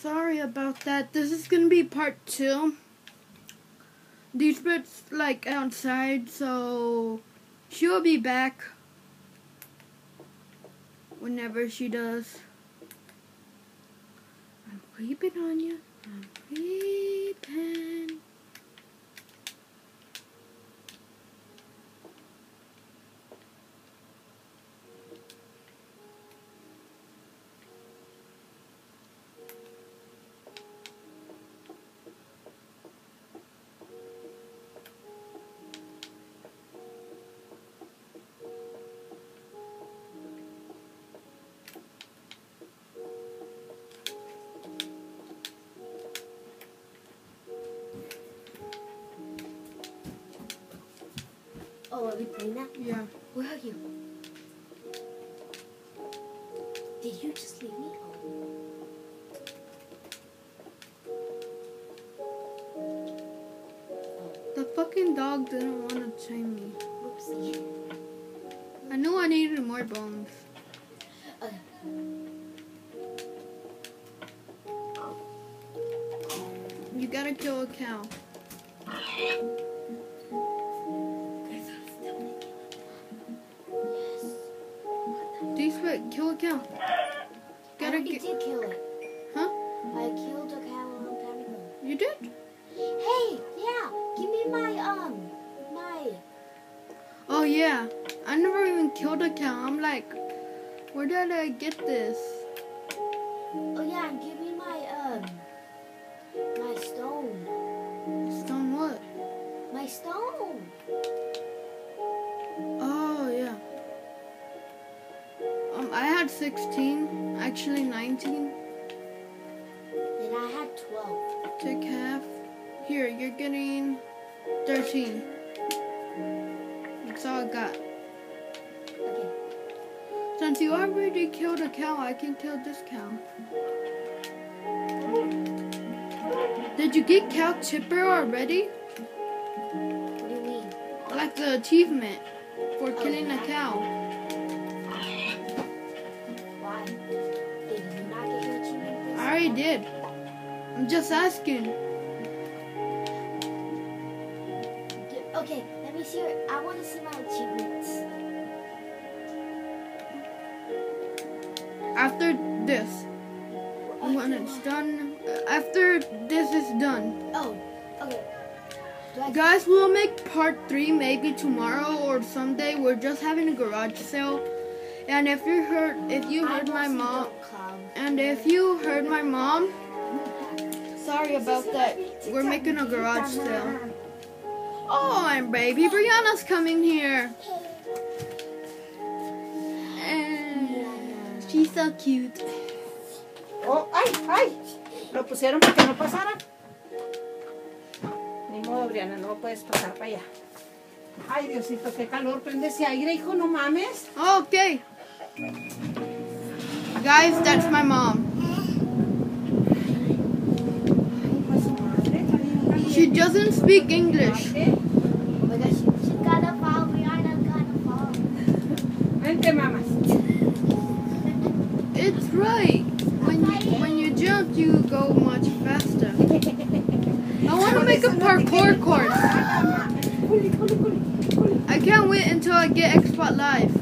sorry about that. This is gonna be part two. These bits like outside, so she'll be back whenever she does. I'm creeping on you. I'm creeping. Oh, are we playing that? Yeah. Where are you? Did you just leave me? The fucking dog didn't want to chain me. Whoopsie. I knew I needed more bones. Okay. You gotta kill a cow. I Gotta get. did kill it. Huh? I killed a cow a long time ago. You did? Hey, yeah, give me my um, my. Oh yeah. I never even killed a cow. I'm like, where did I get this? Oh yeah, give me my um, my stone. Stone what? My stone. Had 16, actually 19. Then I had twelve. Take half. Here, you're getting 13. That's all I got. Okay. Since you already killed a cow, I can kill this cow. Did you get cow tipper already? What do you mean? Like the achievement for killing a cow. Already did. I'm just asking. Okay, let me see. Your, I want to see my achievements. After this, when it's done, uh, after this is done, Oh, okay. Guys, we'll make part three maybe tomorrow or someday. We're just having a garage sale, and if you heard, if you heard my mom. And if you heard my mom, sorry about that. We're making a garage sale. Oh, and baby Brianna's coming here. And she's so cute. Oh, ay, ay. Lo pusieron para que no pasara. Ni modo, Briana, no puedes pasar para allá. Ay, Diosito, qué calor. Prende ese aire, hijo, no mames. Okay. Guys, that's my mom. Ay, pues su madre, está bien caliente. She doesn't speak English. ¿Qué? My gosh, she's gonna fall. Rihanna gonna fall. Vente, mamas. It's right. When you, when you jump, you go much faster. I want to make a parkour course. I can't wait until I get Xbox Live.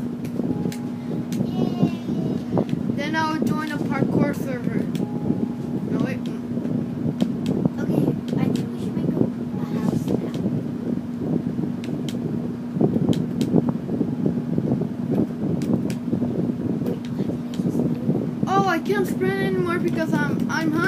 Then I'll join a parkour server. No wait. Okay, I think we should make a, a house now. Wait, what? Oh, I can't sprint anymore because I'm I'm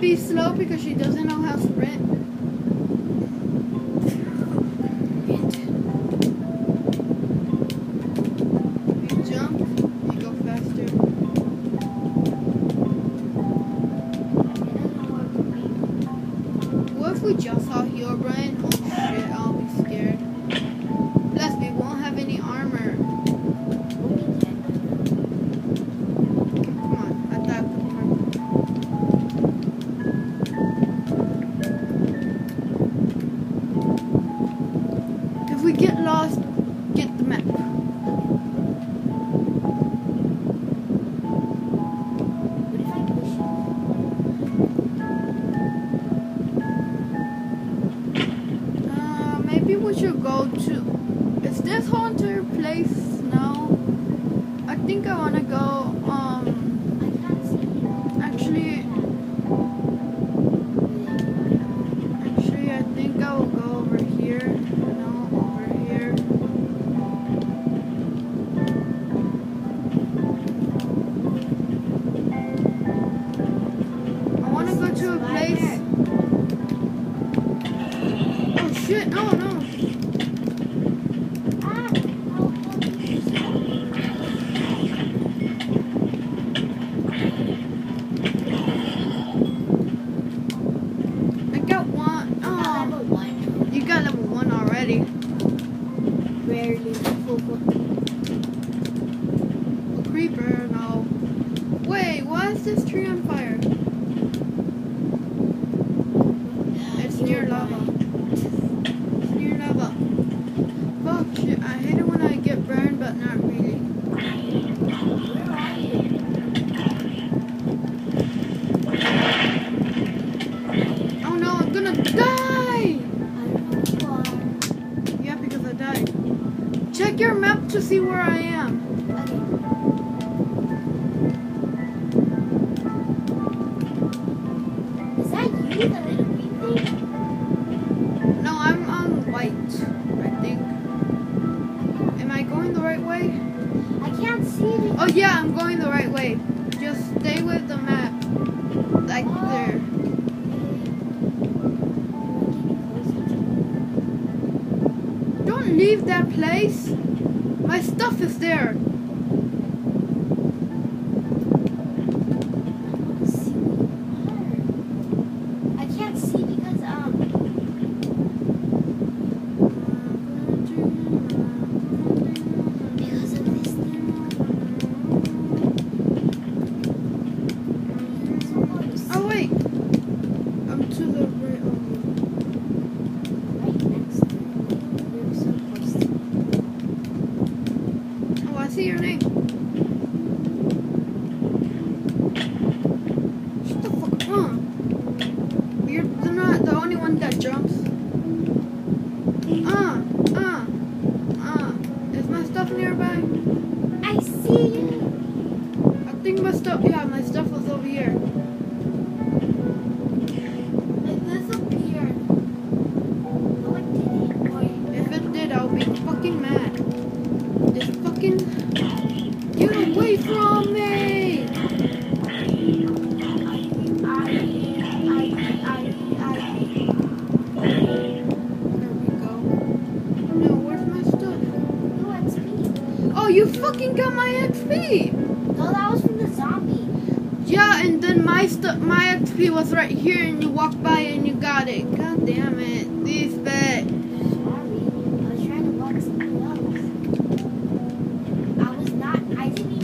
be slow because she doesn't know how to sprint. Should go to? Is this haunted place now? I think I wanna go on. That's this tree on fire. It's near lava. It's near lava. Fuck shit, I hate it when I get burned, but not really. Where are you? Oh no, I'm gonna die! Yeah, because I died. Check your map to see where I am. that place? My stuff is there. 嗯 you fucking got my XP! No, that was from the zombie. Yeah, and then my my XP was right here, and you walked by and you got it. God damn it. These